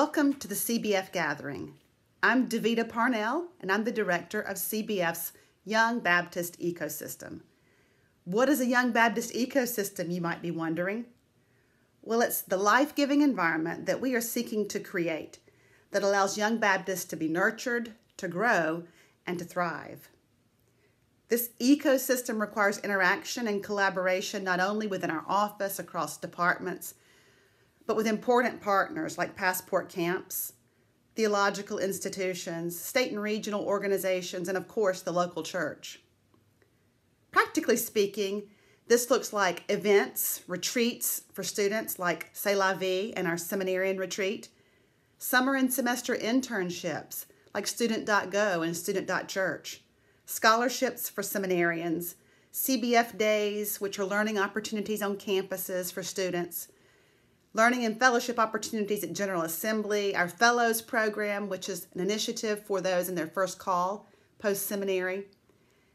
Welcome to the CBF Gathering. I'm Devita Parnell, and I'm the director of CBF's Young Baptist Ecosystem. What is a Young Baptist ecosystem, you might be wondering? Well, it's the life giving environment that we are seeking to create that allows young Baptists to be nurtured, to grow, and to thrive. This ecosystem requires interaction and collaboration not only within our office, across departments, but with important partners like Passport Camps, theological institutions, state and regional organizations, and of course the local church. Practically speaking, this looks like events, retreats for students like C'est La Vie and our seminarian retreat, summer and semester internships like Student.go and Student.church, scholarships for seminarians, CBF days, which are learning opportunities on campuses for students, learning and fellowship opportunities at General Assembly, our Fellows program, which is an initiative for those in their first call post seminary,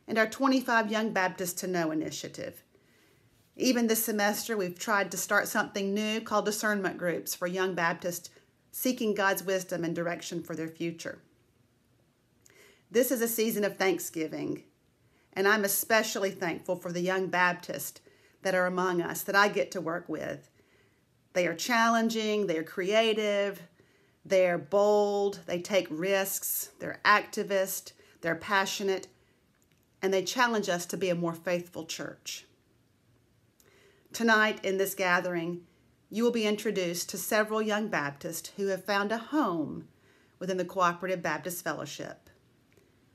and our 25 Young Baptists to Know initiative. Even this semester, we've tried to start something new called discernment groups for young Baptists seeking God's wisdom and direction for their future. This is a season of thanksgiving, and I'm especially thankful for the young Baptists that are among us that I get to work with. They are challenging, they're creative, they're bold, they take risks, they're activist, they're passionate, and they challenge us to be a more faithful church. Tonight, in this gathering, you will be introduced to several young Baptists who have found a home within the Cooperative Baptist Fellowship.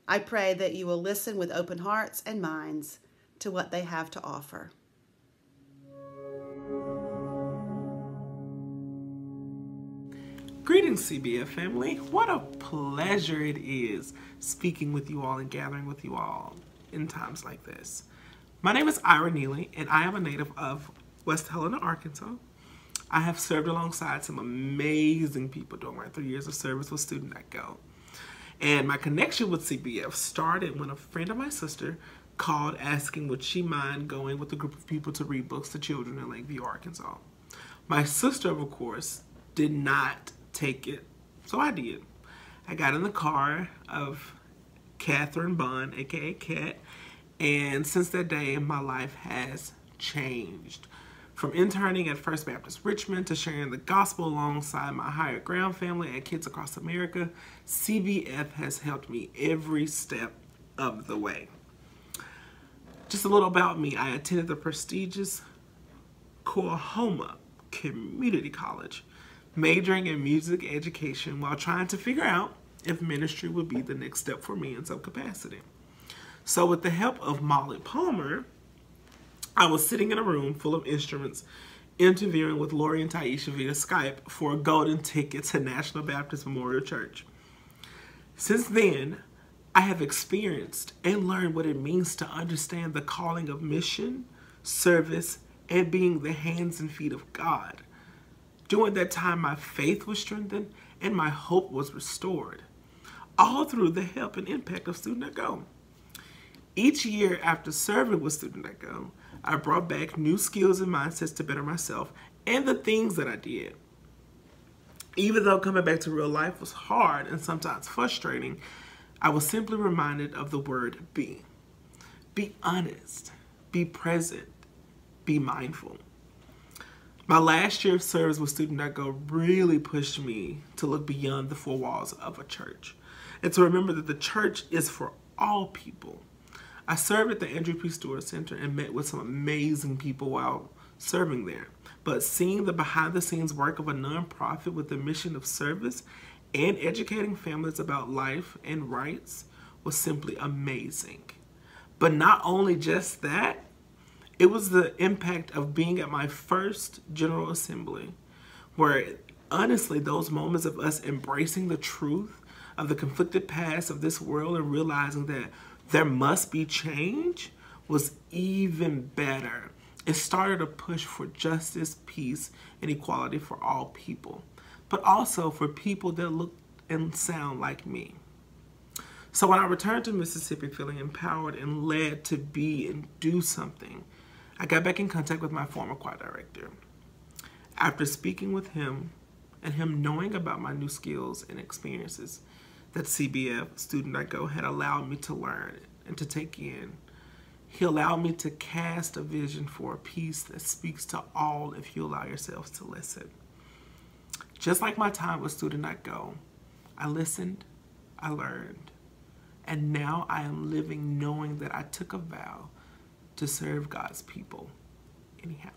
I pray that you will listen with open hearts and minds to what they have to offer. Greetings, CBF family. What a pleasure it is speaking with you all and gathering with you all in times like this. My name is Ira Nealy, and I am a native of West Helena, Arkansas. I have served alongside some amazing people during my three years of service with Student.go. And my connection with CBF started when a friend of my sister called asking would she mind going with a group of people to read books to children in Lakeview, Arkansas. My sister, of course, did not take it, so I did. I got in the car of Catherine Bond, aka Cat, and since that day, my life has changed. From interning at First Baptist Richmond to sharing the gospel alongside my higher ground family at Kids Across America, CBF has helped me every step of the way. Just a little about me. I attended the prestigious Coahoma Community College, majoring in music education while trying to figure out if ministry would be the next step for me in some capacity. So with the help of Molly Palmer, I was sitting in a room full of instruments interviewing with Lori and Taisha via Skype for a golden ticket to National Baptist Memorial Church. Since then, I have experienced and learned what it means to understand the calling of mission, service, and being the hands and feet of God. During that time, my faith was strengthened and my hope was restored, all through the help and impact of Student.go. Each year after serving with Student.go, I brought back new skills and mindsets to better myself and the things that I did. Even though coming back to real life was hard and sometimes frustrating, I was simply reminded of the word be. Be honest, be present, be mindful. My last year of service with Student.go really pushed me to look beyond the four walls of a church and to remember that the church is for all people I served at the Andrew P. Stewart Center and met with some amazing people while serving there. But seeing the behind the scenes work of a nonprofit with the mission of service and educating families about life and rights was simply amazing. But not only just that, it was the impact of being at my first General Assembly, where honestly, those moments of us embracing the truth of the conflicted past of this world and realizing that there must be change was even better. It started a push for justice, peace, and equality for all people, but also for people that look and sound like me. So when I returned to Mississippi feeling empowered and led to be and do something, I got back in contact with my former choir director. After speaking with him, and him knowing about my new skills and experiences that CBF Student I Go had allowed me to learn and to take in. He allowed me to cast a vision for a piece that speaks to all if you allow yourselves to listen. Just like my time with Student I Go, I listened, I learned, and now I am living knowing that I took a vow to serve God's people anyhow.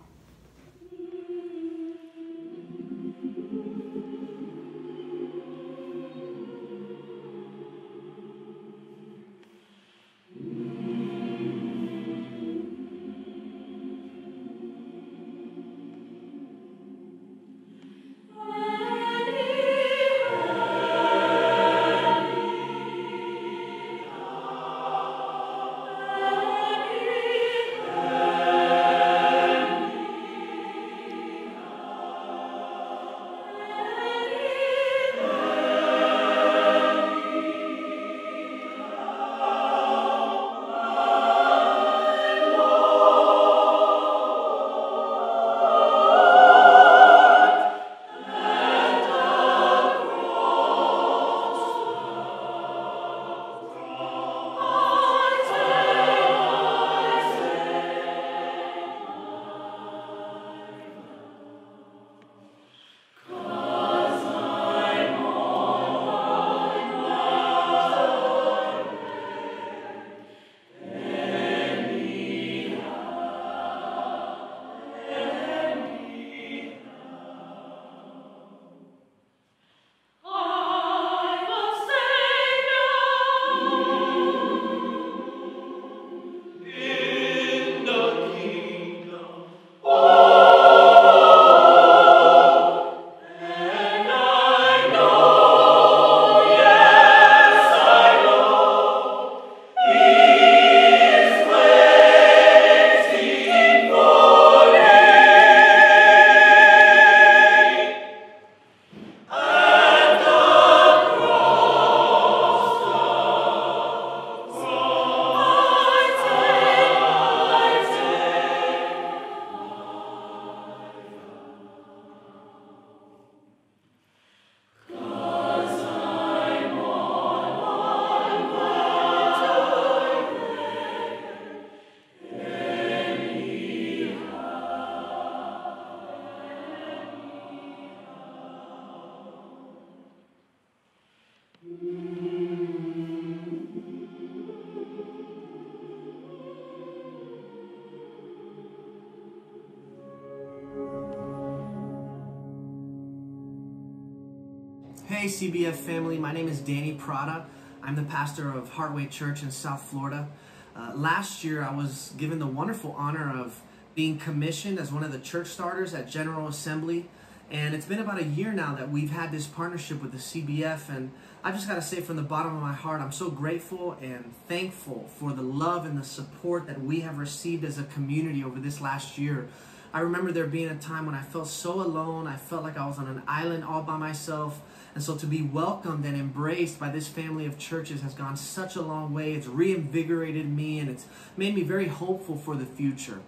Hey, CBF family, my name is Danny Prada. I'm the pastor of Heartway Church in South Florida. Uh, last year, I was given the wonderful honor of being commissioned as one of the church starters at General Assembly. And it's been about a year now that we've had this partnership with the CBF. And I just got to say, from the bottom of my heart, I'm so grateful and thankful for the love and the support that we have received as a community over this last year. I remember there being a time when I felt so alone. I felt like I was on an island all by myself. And so to be welcomed and embraced by this family of churches has gone such a long way. It's reinvigorated me and it's made me very hopeful for the future.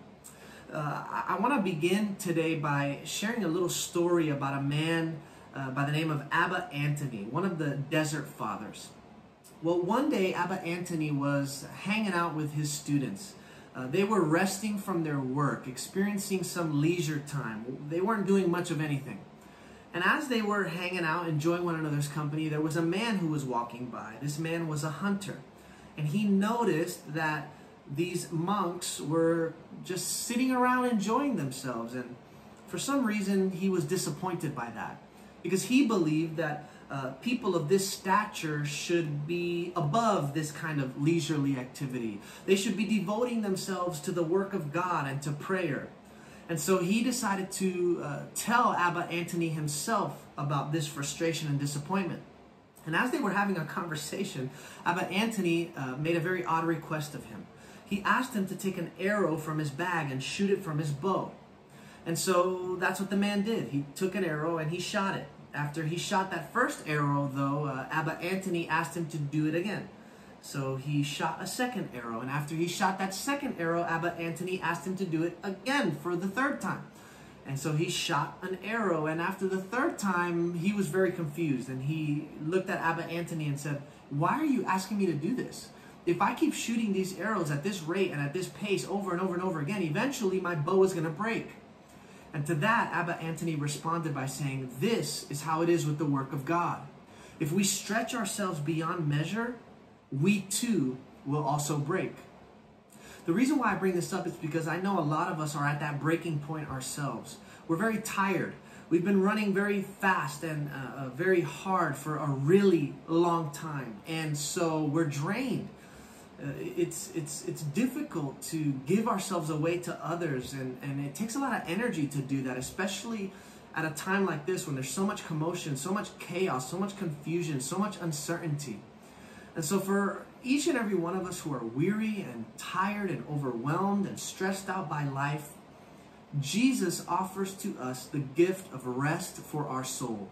Uh, I, I want to begin today by sharing a little story about a man uh, by the name of Abba Antony, one of the Desert Fathers. Well, one day Abba Antony was hanging out with his students. Uh, they were resting from their work, experiencing some leisure time. They weren't doing much of anything. And as they were hanging out, enjoying one another's company, there was a man who was walking by. This man was a hunter. And he noticed that these monks were just sitting around enjoying themselves. And for some reason, he was disappointed by that. Because he believed that uh, people of this stature should be above this kind of leisurely activity. They should be devoting themselves to the work of God and to prayer. And so he decided to uh, tell Abba Antony himself about this frustration and disappointment. And as they were having a conversation, Abba Antony uh, made a very odd request of him. He asked him to take an arrow from his bag and shoot it from his bow. And so that's what the man did. He took an arrow and he shot it. After he shot that first arrow, though, uh, Abba Antony asked him to do it again. So he shot a second arrow, and after he shot that second arrow, Abba Antony asked him to do it again for the third time. And so he shot an arrow, and after the third time, he was very confused. And he looked at Abba Antony and said, Why are you asking me to do this? If I keep shooting these arrows at this rate and at this pace over and over and over again, eventually my bow is going to break. And to that, Abba Antony responded by saying, This is how it is with the work of God. If we stretch ourselves beyond measure, we too will also break. The reason why I bring this up is because I know a lot of us are at that breaking point ourselves. We're very tired. We've been running very fast and uh, uh, very hard for a really long time. And so we're drained. Uh, it's, it's, it's difficult to give ourselves away to others, and, and it takes a lot of energy to do that, especially at a time like this when there's so much commotion, so much chaos, so much confusion, so much uncertainty. And so, for each and every one of us who are weary and tired and overwhelmed and stressed out by life, Jesus offers to us the gift of rest for our soul.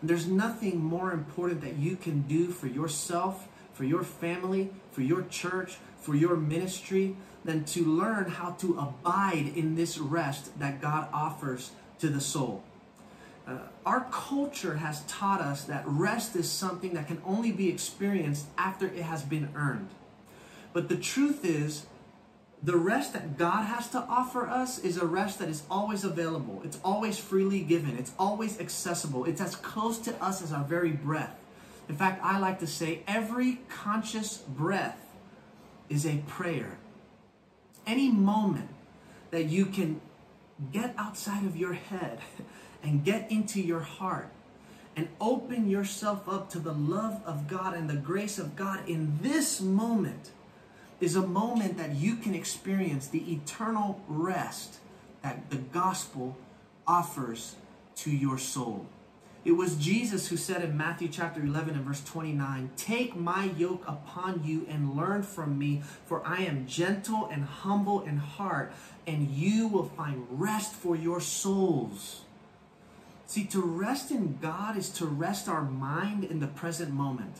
And there's nothing more important that you can do for yourself, for your family, for your church, for your ministry than to learn how to abide in this rest that God offers to the soul. Uh, our culture has taught us that rest is something that can only be experienced after it has been earned. But the truth is, the rest that God has to offer us is a rest that is always available. It's always freely given. It's always accessible. It's as close to us as our very breath. In fact, I like to say every conscious breath is a prayer. Any moment that you can get outside of your head and get into your heart and open yourself up to the love of God and the grace of God in this moment is a moment that you can experience the eternal rest that the gospel offers to your soul. It was Jesus who said in Matthew chapter 11 and verse 29, Take my yoke upon you and learn from me, for I am gentle and humble in heart, and you will find rest for your souls. See, to rest in God is to rest our mind in the present moment.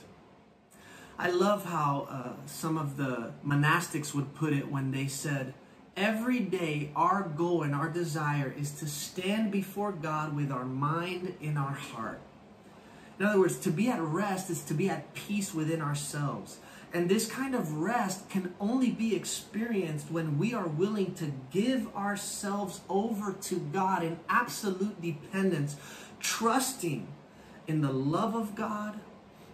I love how uh, some of the monastics would put it when they said, Every day, our goal and our desire is to stand before God with our mind in our heart. In other words, to be at rest is to be at peace within ourselves. And this kind of rest can only be experienced when we are willing to give ourselves over to God in absolute dependence, trusting in the love of God,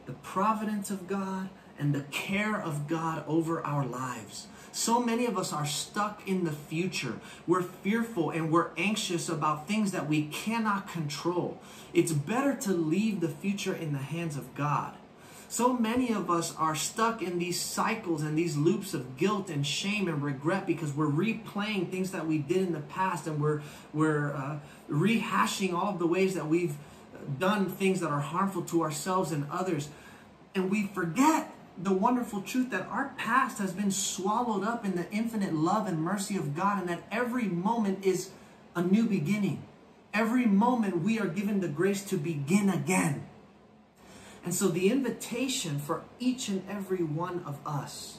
the providence of God, and the care of God over our lives. So many of us are stuck in the future. We're fearful and we're anxious about things that we cannot control. It's better to leave the future in the hands of God. So many of us are stuck in these cycles and these loops of guilt and shame and regret because we're replaying things that we did in the past and we're, we're uh, rehashing all of the ways that we've done things that are harmful to ourselves and others. And we forget the wonderful truth that our past has been swallowed up in the infinite love and mercy of God and that every moment is a new beginning. Every moment we are given the grace to begin again. And so the invitation for each and every one of us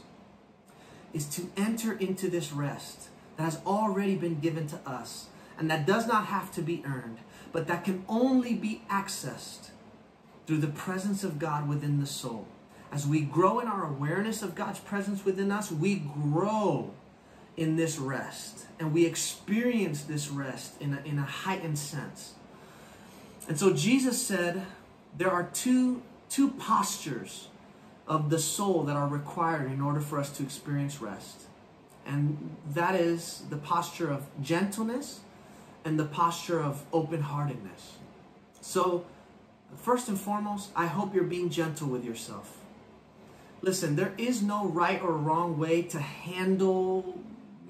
is to enter into this rest that has already been given to us and that does not have to be earned, but that can only be accessed through the presence of God within the soul. As we grow in our awareness of God's presence within us, we grow in this rest and we experience this rest in a, in a heightened sense. And so Jesus said, there are two two postures of the soul that are required in order for us to experience rest. And that is the posture of gentleness and the posture of open heartedness. So, first and foremost, I hope you're being gentle with yourself. Listen, there is no right or wrong way to handle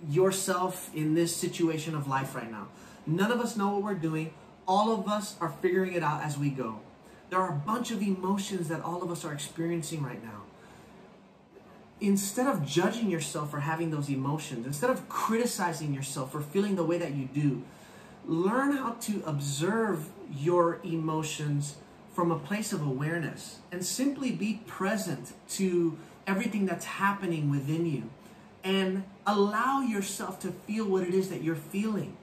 yourself in this situation of life right now. None of us know what we're doing. All of us are figuring it out as we go. There are a bunch of emotions that all of us are experiencing right now. Instead of judging yourself for having those emotions, instead of criticizing yourself for feeling the way that you do, learn how to observe your emotions from a place of awareness and simply be present to everything that's happening within you and allow yourself to feel what it is that you're feeling.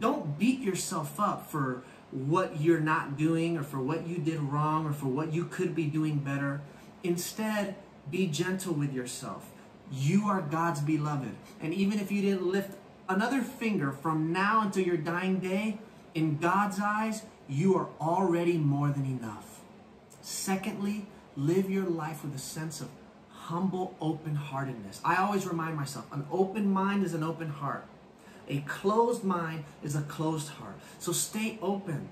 don't beat yourself up for what you're not doing or for what you did wrong or for what you could be doing better. Instead, be gentle with yourself. You are God's beloved. And even if you didn't lift another finger from now until your dying day, in God's eyes, you are already more than enough. Secondly, live your life with a sense of humble open heartedness. I always remind myself an open mind is an open heart. A closed mind is a closed heart. So stay open.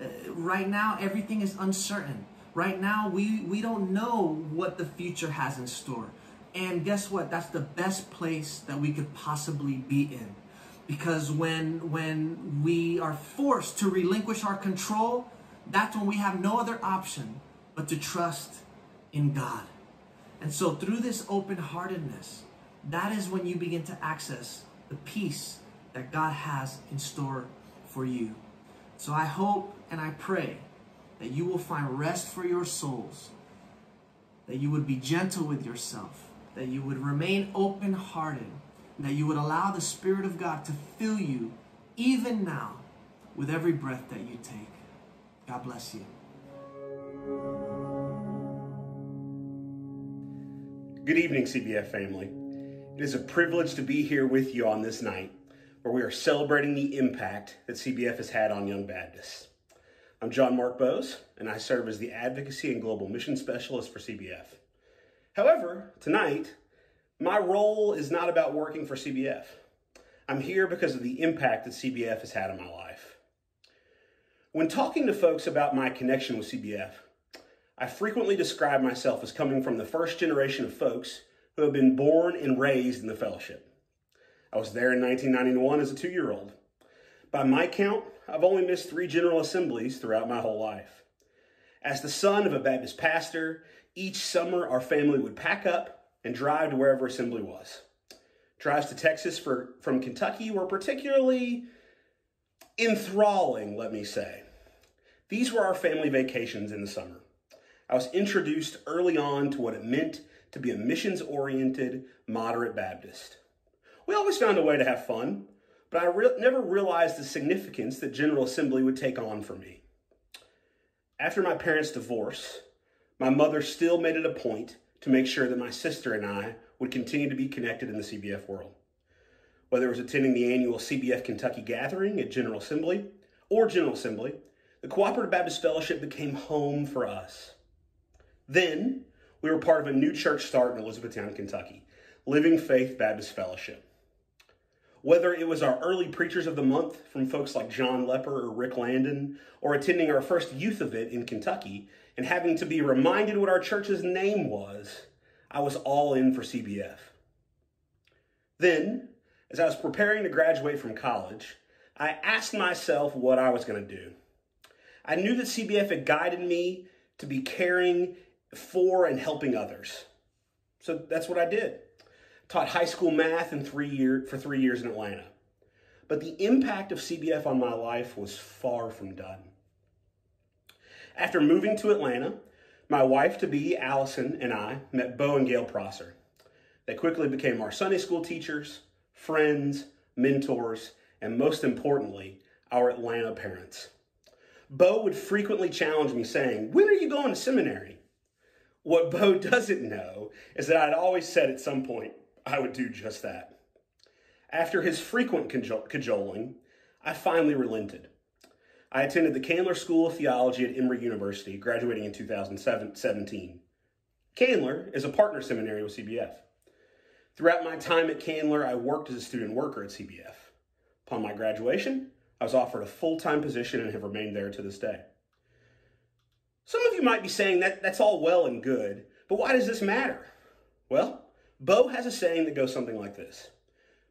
Uh, right now, everything is uncertain. Right now, we, we don't know what the future has in store. And guess what? That's the best place that we could possibly be in. Because when, when we are forced to relinquish our control, that's when we have no other option but to trust in God. And so, through this open heartedness, that is when you begin to access the peace that God has in store for you. So, I hope and I pray that you will find rest for your souls, that you would be gentle with yourself, that you would remain open hearted, that you would allow the Spirit of God to fill you even now with every breath that you take. God bless you. Good evening, CBF family. It is a privilege to be here with you on this night where we are celebrating the impact that CBF has had on Young Baptists. I'm John Mark Boes, and I serve as the Advocacy and Global Mission Specialist for CBF. However, tonight, my role is not about working for CBF. I'm here because of the impact that CBF has had on my life. When talking to folks about my connection with CBF, I frequently describe myself as coming from the first generation of folks who have been born and raised in the fellowship. I was there in 1991 as a two year old. By my count, I've only missed three General Assemblies throughout my whole life. As the son of a Baptist pastor, each summer our family would pack up and drive to wherever assembly was. Drives to Texas for, from Kentucky were particularly enthralling, let me say. These were our family vacations in the summer. I was introduced early on to what it meant to be a missions oriented, moderate Baptist. We always found a way to have fun, but I re- never realized the significance that General Assembly would take on for me. After my parents' divorce, my mother still made it a point to make sure that my sister and I would continue to be connected in the CBF world. Whether it was attending the annual CBF Kentucky gathering at General Assembly or General Assembly, the Cooperative Baptist Fellowship became home for us. Then we were part of a new church start in Elizabethtown, Kentucky, Living Faith Baptist Fellowship. Whether it was our early preachers of the month from folks like John Lepper or Rick Landon, or attending our first youth event in Kentucky and having to be reminded what our church's name was, I was all in for CBF. Then, as I was preparing to graduate from college, I asked myself what I was going to do. I knew that CBF had guided me to be caring for and helping others. So that's what I did. Taught high school math in three year, for three years in Atlanta. But the impact of CBF on my life was far from done. After moving to Atlanta, my wife to be, Allison, and I met Bo and Gail Prosser. They quickly became our Sunday school teachers, friends, mentors, and most importantly, our Atlanta parents. Bo would frequently challenge me saying, When are you going to seminary? What Bo doesn't know is that I'd always said at some point I would do just that. After his frequent cajoling, I finally relented. I attended the Candler School of Theology at Emory University, graduating in 2017. Candler is a partner seminary with CBF. Throughout my time at Candler, I worked as a student worker at CBF. Upon my graduation, I was offered a full time position and have remained there to this day. Some of you might be saying that that's all well and good, but why does this matter? Well, Bo has a saying that goes something like this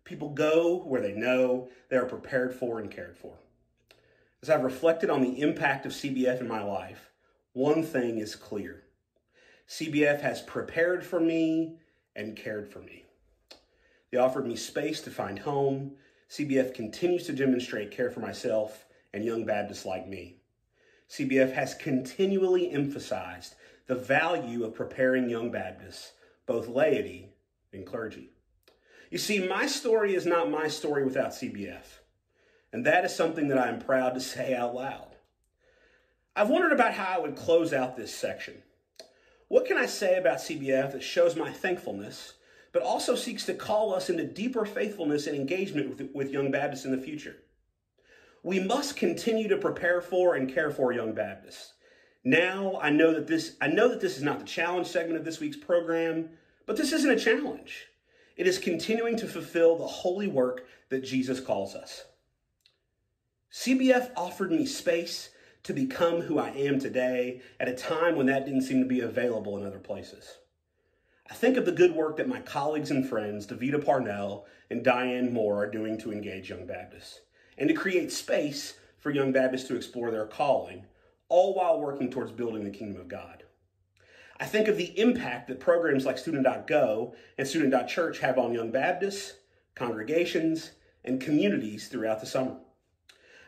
People go where they know they are prepared for and cared for. As I've reflected on the impact of CBF in my life, one thing is clear CBF has prepared for me and cared for me. They offered me space to find home. CBF continues to demonstrate care for myself and young Baptists like me. CBF has continually emphasized the value of preparing young Baptists, both laity and clergy. You see, my story is not my story without CBF. and that is something that I am proud to say out loud. I've wondered about how I would close out this section. What can I say about CBF that shows my thankfulness, but also seeks to call us into deeper faithfulness and engagement with, with Young Baptists in the future? We must continue to prepare for and care for Young Baptists. Now I know that this I know that this is not the challenge segment of this week's program, but this isn't a challenge. It is continuing to fulfill the holy work that Jesus calls us. CBF offered me space to become who I am today at a time when that didn't seem to be available in other places. I think of the good work that my colleagues and friends, Devita Parnell and Diane Moore, are doing to engage young Baptists and to create space for young Baptists to explore their calling, all while working towards building the kingdom of God. I think of the impact that programs like Student.go and Student.church have on young Baptists, congregations, and communities throughout the summer.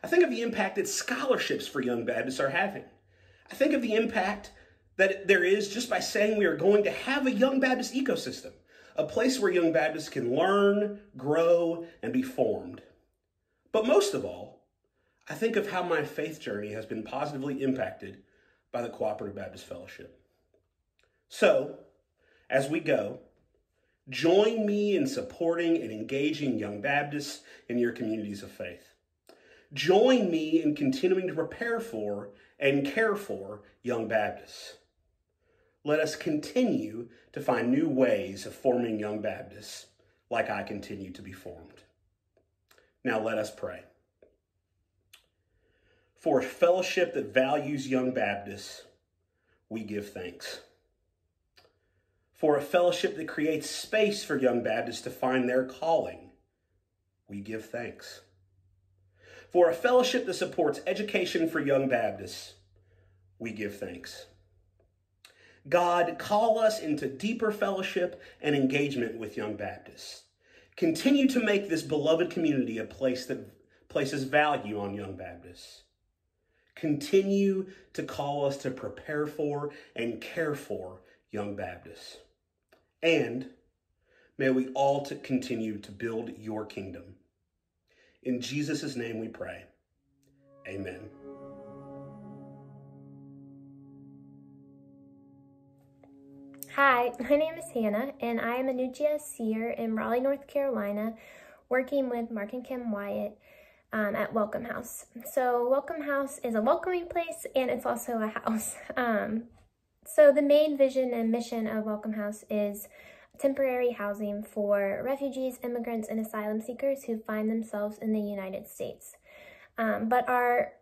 I think of the impact that scholarships for young Baptists are having. I think of the impact that there is just by saying we are going to have a young Baptist ecosystem, a place where young Baptists can learn, grow, and be formed. But most of all, I think of how my faith journey has been positively impacted by the Cooperative Baptist Fellowship. So, as we go, join me in supporting and engaging young Baptists in your communities of faith. Join me in continuing to prepare for and care for young Baptists. Let us continue to find new ways of forming young Baptists like I continue to be formed. Now let us pray. For a fellowship that values young Baptists, we give thanks. For a fellowship that creates space for young Baptists to find their calling, we give thanks for a fellowship that supports education for young Baptists, we give thanks. God, call us into deeper fellowship and engagement with young Baptists. Continue to make this beloved community a place that places value on young Baptists. Continue to call us to prepare for and care for young Baptists. And may we all to continue to build your kingdom. In Jesus' name we pray. Amen. Hi, my name is Hannah, and I am a new GSCer in Raleigh, North Carolina, working with Marc and Kim Wyatt um, at Welcome House. So Welcome House is a welcoming place, and it's also a house. Um, so the main vision and mission of Welcome House is temporary housing for refugees, immigrants, and asylum seekers who find themselves in the United States. Um, but our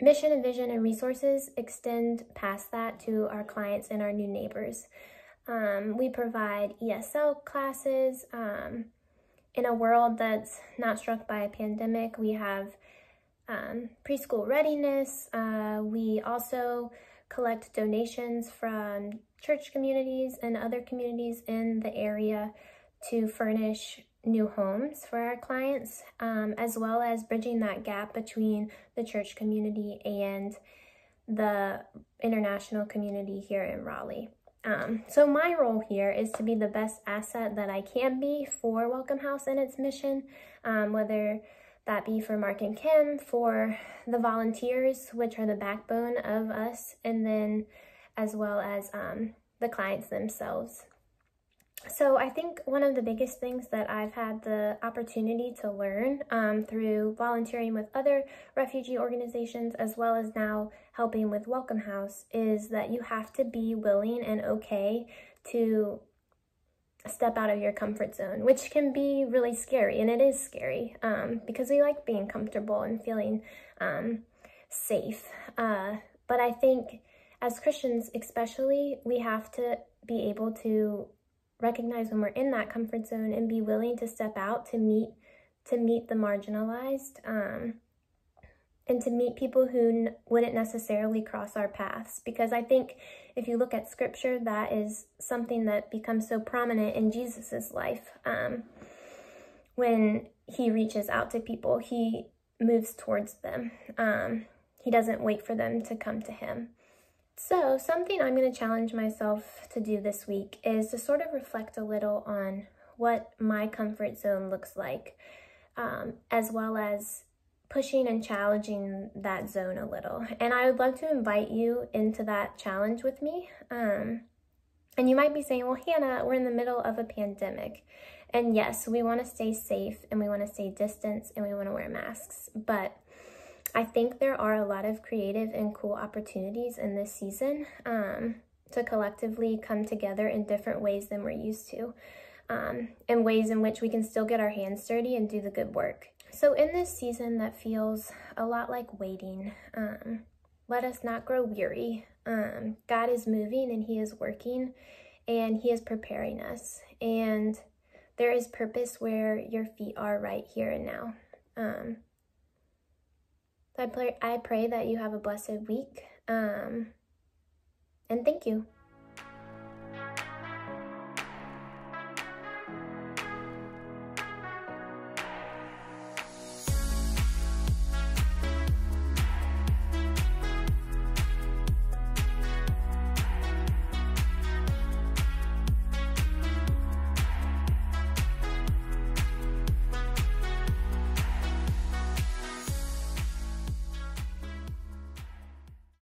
mission and vision and resources extend past that to our clients and our new neighbors. Um, we provide ESL classes. Um, in a world that's not struck by a pandemic, we have um, preschool readiness. Uh, we also collect donations from church communities and other communities in the area to furnish new homes for our clients, um, as well as bridging that gap between the church community and the international community here in Raleigh. Um, so my role here is to be the best asset that I can be for Welcome House and its mission, um, whether that be for Marc and Kim, for the volunteers, which are the backbone of us, and then as well as um, the clients themselves. So I think one of the biggest things that I've had the opportunity to learn um, through volunteering with other refugee organizations as well as now helping with Welcome House is that you have to be willing and okay to step out of your comfort zone, which can be really scary, and it is scary um, because we like being comfortable and feeling um, safe. Uh, but I think as Christians, especially, we have to be able to recognize when we're in that comfort zone and be willing to step out to meet to meet the marginalized um, and to meet people who wouldn't necessarily cross our paths. Because I think if you look at scripture, that is something that becomes so prominent in Jesus's life. Um, when he reaches out to people, he moves towards them. Um, he doesn't wait for them to come to him. So something I'm going to challenge myself to do this week is to sort of reflect a little on what my comfort zone looks like, um, as well as pushing and challenging that zone a little. And I would love to invite you into that challenge with me. Um, and you might be saying, well, Hannah, we're in the middle of a pandemic. And yes, we want to stay safe and we want to stay distance and we want to wear masks. But I think there are a lot of creative and cool opportunities in this season um, to collectively come together in different ways than we're used to. Um, in ways in which we can still get our hands dirty and do the good work. So in this season that feels a lot like waiting, um, let us not grow weary. Um, God is moving and he is working and he is preparing us. And there is purpose where your feet are right here and now. Um, I pray, I pray that you have a blessed week. Um, and thank you.